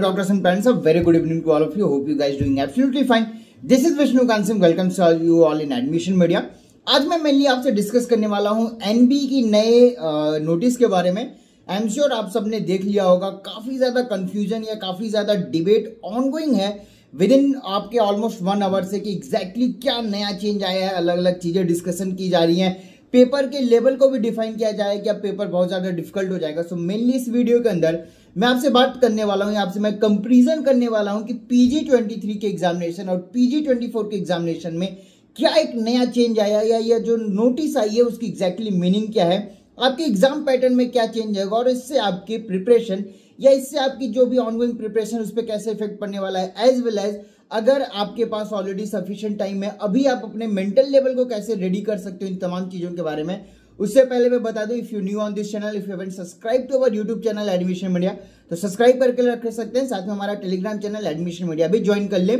Doctors and parents, a very good evening to all of you. Hope you guys doing absolutely fine. This is Vishnu Kansim. Welcome to you all in Admission Media. आज मैं mainly आपसे discuss करने वाला हूँ NB की नए notice के बारे में आई एम श्योर आप सबने देख लिया होगा काफ़ी ज़्यादा कंफ्यूजन या काफ़ी ज़्यादा डिबेट ऑनगोइंग है विद इन आपके ऑलमोस्ट वन आवर से कि एग्जैक्टली exactly क्या नया चेंज आया है अलग अलग चीज़ें डिस्कशन की जा रही हैं पेपर के लेवल को भी डिफाइन किया जाए कि अब पेपर बहुत ज़्यादा डिफ़िकल्ट हो जाएगा सो so, मेनली इस वीडियो के अंदर मैं आपसे बात करने वाला हूँ आपसे मैं कंपेरिजन करने वाला हूँ कि पीजी ट्वेंटी थ्री के एग्जामिनेशन और पीजी ट्वेंटी फोर के एग्जामिनेशन में क्या एक नया चेंज आया, या ये जो नोटिस आई है, उसकी एग्जैक्टली exactly मीनिंग क्या है? आपके एग्ज़ाम पैटर्न में क्या चेंज आएगा, और इससे आपकी प्रिपरेशन या इससे आपकी जो भी ऑनगोइंग प्रिपरेशन उस पर कैसे इफ़ेक्ट पड़ने वाला है? एज वेल एज अगर आपके पास ऑलरेडी सफिशियंट टाइम है, अभी आप अपने मेंटल लेवल को कैसे रेडी कर सकते हो इन तमाम चीज़ों के बारे में? उससे पहले मैं बता दूँ if you new on this channel if you subscribe to our YouTube channel admission media तो सब्सक्राइब करके रख सकते हैं, साथ में हमारा टेलीग्राम चैनल एडमिशन मीडिया भी ज्वाइन कर ले।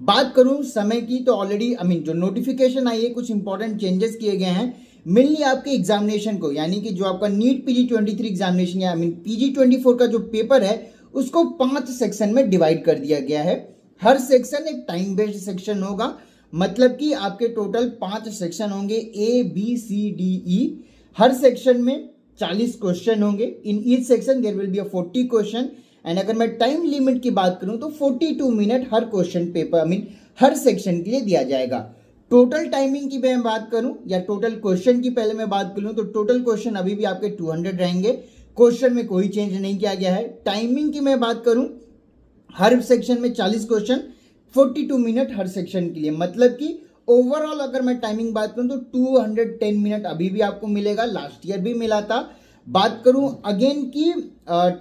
बात करूँ समय की तो ऑलरेडी आई मीन जो नोटिफिकेशन आई है, कुछ इंपॉर्टेंट चेंजेस किए गए हैं। मेनली आपके एग्जामिनेशन को, यानी कि जो आपका NEET PG twenty three examination I mean PG twenty four का जो पेपर है, उसको पाँच सेक्शन में डिवाइड कर दिया गया है। हर सेक्शन एक टाइम बेस्ड सेक्शन होगा। मतलब कि आपके टोटल पाँच सेक्शन होंगे A B C D E her section में चालीस क्वेश्चन होंगे। In each section there will be a forty question and अगर मैं टाइम लिमिट की बात करूँ तो फोर्टी टू मिनट हर क्वेश्चन पेपर आई मीन हर सेक्शन के लिए दिया जाएगा। टोटल टाइमिंग की मैं बात करूँ या टोटल क्वेश्चन की पहले मैं बात करूँ तो टोटल क्वेश्चन अभी भी आपके 200 रहेंगे। क्वेश्चन में कोई चेंज नहीं किया गया है। टाइमिंग की मैं बात करूँ, हर सेक्शन में 40 क्वेश्चन 42 मिनट हर सेक्शन के लिए। मतलब कि ओवरऑल अगर मैं टाइमिंग बात करूँ तो 210 मिनट अभी भी आपको मिलेगा। लास्ट ईयर भी मिला था। बात करूँ अगेन की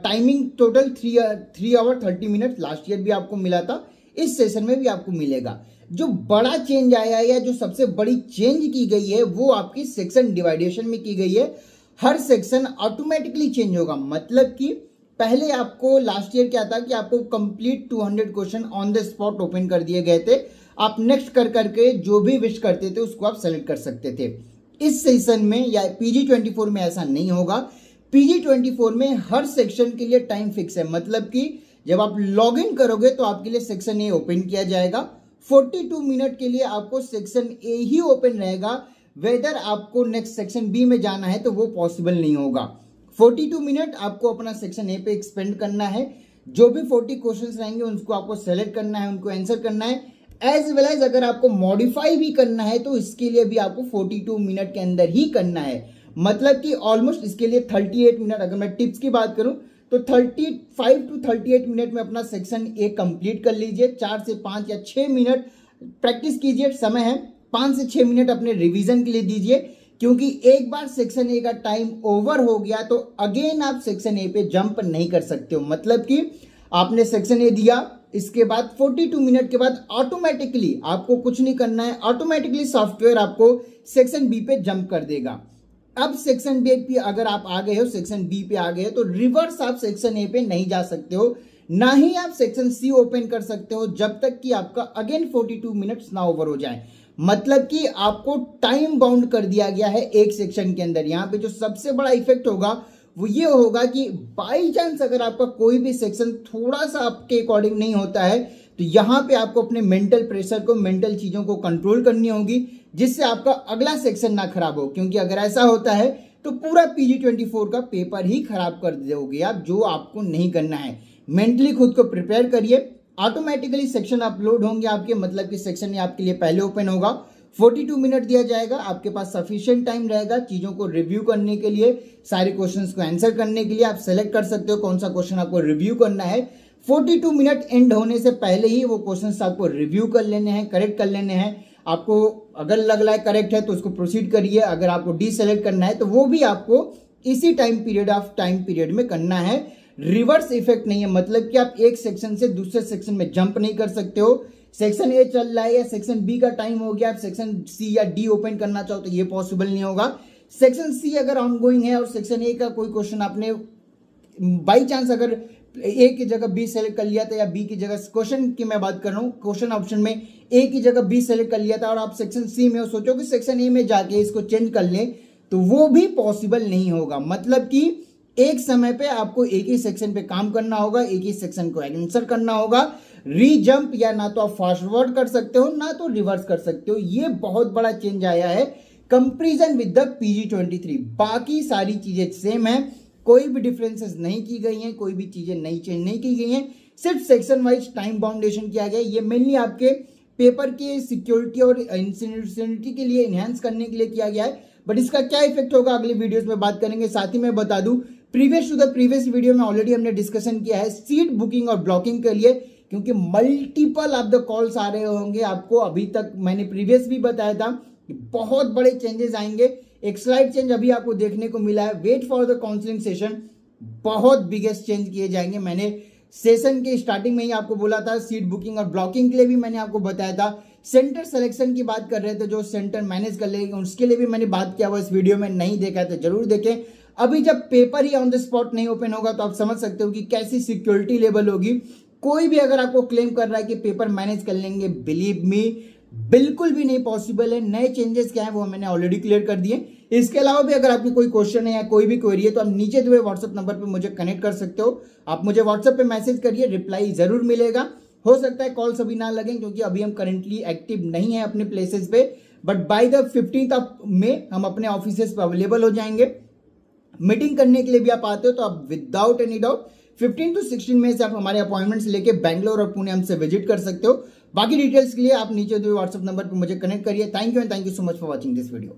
timing total three three hour thirty minute last year भी आपको मिला था। इस सेशन में भी आपको मिलेगा। जो बड़ा चेंज आया है या जो सबसे बड़ी चेंज की गई है, वो आपकी सेक्शन डिवाइडेशन में की गई है। हर सेक्शन ऑटोमेटिकली चेंज होगा। मतलब कि पहले आपको लास्ट ईयर क्या था कि आपको complete 200 question on the spot open कर दिए गए थे। आप नेक्स्ट कर करके जो भी विश करते थे, उसको आप सेलेक्ट कर सकते थे। इस सेशन में या पीजी 24 में ऐसा नहीं होगा। पीजी 24 में हर सेक्शन के लिए टाइम फिक्स है। मतलब कि जब आप लॉग इन करोगे तो आपके लिए सेक्शन ए ओपन किया जाएगा। 42 मिनट के लिए आपको सेक्शन ए ही ओपन रहेगा। वेदर आपको नेक्स्ट सेक्शन बी में जाना है तो वो पॉसिबल नहीं होगा। 42 मिनट आपको अपना सेक्शन ए पे एक्सपेंड करना है। जो भी 40 क्वेश्चंस रहेंगे, उनको आपको सेलेक्ट करना है, उनको आंसर करना है। एज वेल एज अगर आपको मॉडिफाई भी करना है तो इसके लिए भी आपको 42 मिनट के अंदर ही करना है। मतलब कि ऑलमोस्ट इसके लिए 38 मिनट। अगर मैं टिप्स की बात करूँ तो 35 टू 38 मिनट में अपना सेक्शन ए कंप्लीट कर लीजिए। चार से पाँच या छह मिनट प्रैक्टिस कीजिए। समय है, पाँच से छह मिनट अपने रिवीजन के लिए दीजिए। क्योंकि एक बार सेक्शन ए का टाइम ओवर हो गया तो अगेन आप सेक्शन ए पे जंप नहीं कर सकते हो। मतलब कि आपने सेक्शन ए दिया, इसके बाद 42 मिनट के बाद ऑटोमेटिकली आपको कुछ नहीं करना है ऑटोमेटिकली सॉफ्टवेयर आपको सेक्शन बी पे जंप कर देगा। अब सेक्शन बी पे अगर आप आ गए हो, सेक्शन बी पे आ गए हो तो रिवर्स आप सेक्शन ए पे नहीं जा सकते हो। ना ही आप सेक्शन सी ओपन कर सकते हो, जब तक कि आपका अगेन 42 मिनट्स ना ओवर हो जाए। मतलब कि आपको टाइम बाउंड कर दिया गया है एक सेक्शन के अंदर। यहाँ पे जो सबसे बड़ा इफ़ेक्ट होगा, वो ये होगा कि बाई चांस अगर आपका कोई भी सेक्शन थोड़ा सा आपके अकॉर्डिंग नहीं होता है तो यहाँ पे आपको अपने मेंटल प्रेशर को मेंटल चीज़ों को कंट्रोल करनी होगी, जिससे आपका अगला सेक्शन ना खराब हो। क्योंकि अगर ऐसा होता है तो पूरा पीजी ट्वेंटी फोर का पेपर ही खराब कर दोगे आप, जो आपको नहीं करना है। मेंटली खुद को प्रिपेयर करिए। ऑटोमेटिकली सेक्शन अपलोड होंगे आपके मतलब कि सेक्शन आपके लिए पहले ओपन होगा। 42 मिनट दिया जाएगा, आपके पास सफिशियंट टाइम रहेगा चीज़ों को रिव्यू करने के लिए, सारे क्वेश्चंस को आंसर करने के लिए आप सेलेक्ट कर सकते हो कौन सा क्वेश्चन आपको रिव्यू करना है। 42 मिनट एंड होने से पहले ही वो क्वेश्चन आपको रिव्यू कर लेने हैं करेक्ट कर लेने हैं। आपको अगर लग रहा है करेक्ट है तो उसको प्रोसीड करिए, अगर आपको डी करना है तो वो भी आपको इसी time period of time period में करना है। रिवर्स इफ़ेक्ट नहीं है। मतलब कि आप एक सेक्शन से दूसरे सेक्शन में जंप नहीं कर सकते हो। सेक्शन ए चल रहा है या सेक्शन बी का टाइम हो गया, आप सेक्शन सी या डी ओपन करना चाहो तो ये पॉसिबल नहीं होगा। सेक्शन सी अगर ऑनगोइंग है और सेक्शन ए का कोई क्वेश्चन आपने बाई चांस अगर ए की जगह बी सेलेक्ट कर लिया था या बी की जगह क्वेश्चन की मैं बात कर रहा हूँ क्वेश्चन ऑप्शन में ए की जगह बी सेलेक्ट कर लिया था और आप सेक्शन सी में सोचो कि सेक्शन ए में जाके इसको चेंज कर लें तो वो भी पॉसिबल नहीं होगा। मतलब कि एक समय पे आपको एक ही सेक्शन पे काम करना होगा, एक ही सेक्शन को आंसर करना होगा। रीजंप या ना तो आप फॉरवर्ड कर सकते हो, ना तो रिवर्स कर सकते हो। ये बहुत बड़ा चेंज आया है। Comparison with the PG twenty three बाकी सारी चीज़ें सेम है। कोई भी डिफरेंसेस नहीं की गई हैं, कोई भी चीज़ें नई चेंज नहीं की गई हैं। सिर्फ़ सेक्शन वाइज टाइम बाउंडेशन किया गया ये मेनली आपके पेपर के सिक्योरिटी और इंसिनिटी के लिए इनहेंस करने के लिए किया गया है। बट इसका क्या इफ़ेक्ट होगा? अगले वीडियोस में बात करेंगे। साथ ही मैं बता दूँ previous to the previous video में ऑलरेडी हमने डिस्कशन किया है सीट बुकिंग और ब्लॉकिंग के लिए, क्योंकि मल्टीपल ऑफ़ द कॉल्स आ रहे होंगे, आपको अभी तक मैंने प्रीवियस भी बताया था कि बहुत बड़े चेंजेस आएँगे। एक स्लाइड चेंज अभी आपको देखने को मिला है। Wait for the counselling session बहुत बिगेस्ट चेंज किए जाएँगे। मैंने सेशन के स्टार्टिंग में ही आपको बोला था सीट बुकिंग और ब्लॉकिंग के लिए भी मैंने आपको बताया था। सेंटर सिलेक्शन की बात कर रहे थे, जो सेंटर मैनेज कर लेंगे, उसके लिए भी मैंने बात किया हुआ इस वीडियो में नहीं देखा है तो ज़रूर देखें। अभी जब पेपर ही ऑन द स्पॉट नहीं ओपन होगा तो आप समझ सकते हो कि कैसी सिक्योरिटी लेवल होगी। कोई भी अगर आपको क्लेम कर रहा है कि पेपर मैनेज कर लेंगे बिलीव मी बिल्कुल भी नहीं पॉसिबल है। नए चेंजेस क्या है, वो मैंने ऑलरेडी क्लियर कर दिए। इसके अलावा भी अगर आपकी कोई क्वेश्चन है या कोई भी क्वेरी है तो आप नीचे दिए व्हाट्सएप नंबर पर मुझे कनेक्ट कर सकते हो। आप मुझे व्हाट्सएप पे मैसेज करिए रिप्लाई ज़रूर मिलेगा। हो सकता है कॉल्स अभी ना लगे, क्योंकि अभी हम करेंटली एक्टिव नहीं है अपने प्लेसेस पे। But by the fifteenth of May हम अपने ऑफ़िस पे अवेलेबल हो जाएँगे। मीटिंग करने के लिए भी आप आते हो तो आप विदाउट एनी डाउट 15 टू 16 में से आप हमारे अपॉइंटमेंट्स लेके बैंगलोर और पुणे हमसे विज़िट कर सकते हो। बाकी डिटेल्स के लिए आप नीचे दो व्हाट्सएप नंबर पर मुझे कनेक्ट करिए। Thank you and thank you so much for watching this video